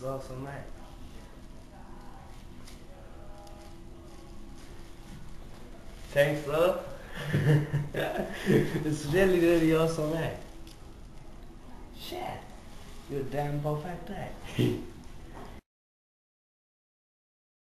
Så som mig. Thanks bro. it's really really awesome man. Shit. You're damn perfect right?